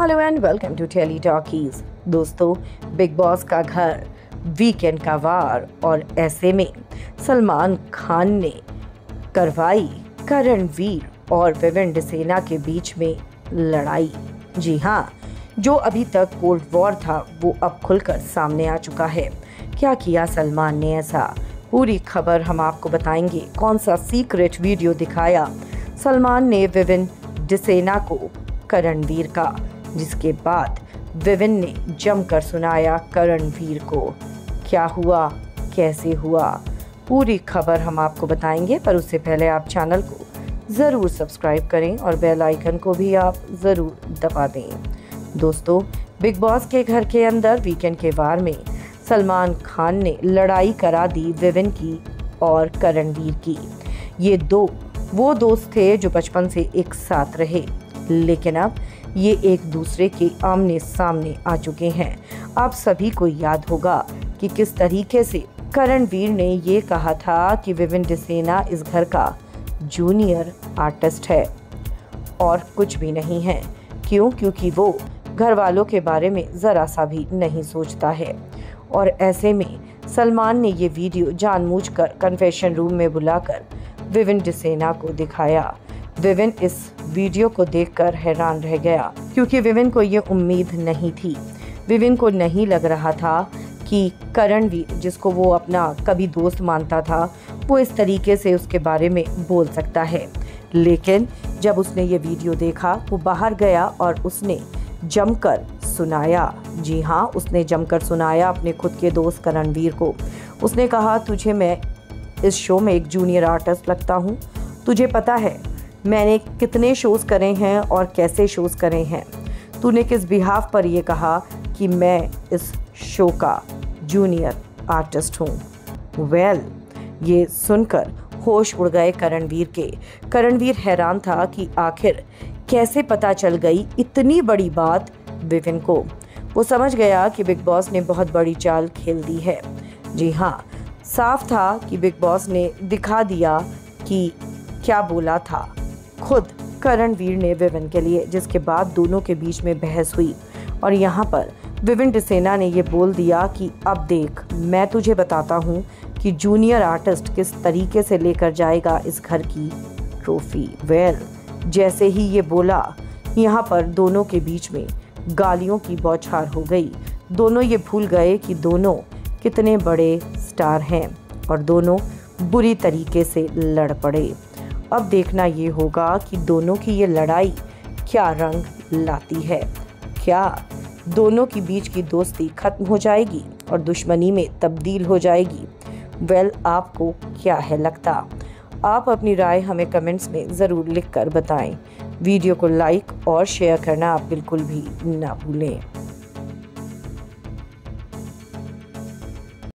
Hello and welcome to Tele Talkies. दोस्तों, Bigg Boss का घर, वीकेंड का वार और ऐसे में सलमान खान ने करवाई करणवीर और विविन डिसेना के बीच में लड़ाई। जी हाँ जो अभी तक कोल्ड वॉर था, वो अब खुलकर सामने आ चुका है। क्या किया सलमान ने ऐसा? पूरी खबर हम आपको बताएँगे। कौन सा सीक्रेट वीडियो दिखाया? सलमान ने विविन डिसेना को करणवीर का। जिसके बाद विविन ने जमकर सुनाया करणवीर को, क्या हुआ? कैसे हुआ? पूरी खबर हम आपको बताएँगे, पर उससे पहले आप चैनल को ज़रूर सब्सक्राइब करें और बेल आइकन को भी आप ज़रूर दबा दें। दोस्तों बिग बॉस के घर के अंदर वीकेंड के वार में सलमान खान ने लड़ाई करा दी विविन की और करणवीर की। ये दो, वो दोस्त थे जो बचपन से एक साथ रहे। लेकिन अब ये एक दूसरे के आमने सामने आ चुके हैं। आप सभी को याद होगा कि किस तरीके से करणवीर ने ये कहा था कि विविन डिसेना इस घर का जूनियर आर्टिस्ट है। और कुछ भी नहीं है, क्यों? क्योंकि वो घर वालों के बारे में ज़रा सा भी नहीं सोचता है। और ऐसे में सलमान ने ये वीडियो जानबूझकर कन्फेशन रूम में बुलाकर विविन डिसेना को दिखाया। विविन इस वीडियो को देखकर हैरान रह गया, क्योंकि विविन को ये उम्मीद नहीं थी। विविन को नहीं लग रहा था कि करणवीर, जिसको वो अपना कभी दोस्त मानता था, वो इस तरीके से उसके बारे में बोल सकता है। लेकिन जब उसने ये वीडियो देखा, वो बाहर गया और उसने जमकर सुनाया। जी हाँ उसने जमकर सुनाया अपने खुद के दोस्त करणवीर को। उसने कहा, तुझे मैं इस शो में एक जूनियर आर्टिस्ट लगता हूँ। तुझे पता है मैंने कितने शोज़ करे हैं और कैसे शोज़ करे हैं। तूने किस बिहाफ पर यह कहा कि मैं इस शो का जूनियर आर्टिस्ट हूँ? वेल well, ये सुनकर होश उड़ गए करणवीर के। करणवीर हैरान था कि आखिर कैसे पता चल गई इतनी बड़ी बात विपिन को। वो समझ गया कि बिग बॉस ने बहुत बड़ी चाल खेल दी है। जी हाँ साफ़ था कि बिग बॉस ने दिखा दिया कि क्या बोला था। खुद करणवीर ने विविन के लिए, जिसके बाद दोनों के बीच में बहस हुई। और यहाँ पर विविन डिसेना ने ये बोल दिया कि, अब देख, मैं तुझे बताता हूँ कि जूनियर आर्टिस्ट किस तरीके से लेकर जाएगा इस घर की ट्रॉफी। वेल, जैसे ही ये बोला, यहाँ पर दोनों के बीच में गालियों की बौछार हो गई। दोनों ये भूल गए कि दोनों कितने बड़े स्टार हैं और दोनों बुरी तरीके से लड़ पड़े। अब देखना ये होगा कि दोनों की ये लड़ाई क्या रंग लाती है। क्या दोनों के बीच की दोस्ती खत्म हो जाएगी और दुश्मनी में तब्दील हो जाएगी? वेल well, आपको क्या है लगता? आप अपनी राय हमें कमेंट्स में ज़रूर लिख कर बताएँ। वीडियो को लाइक और शेयर करना आप बिल्कुल भी ना भूलें।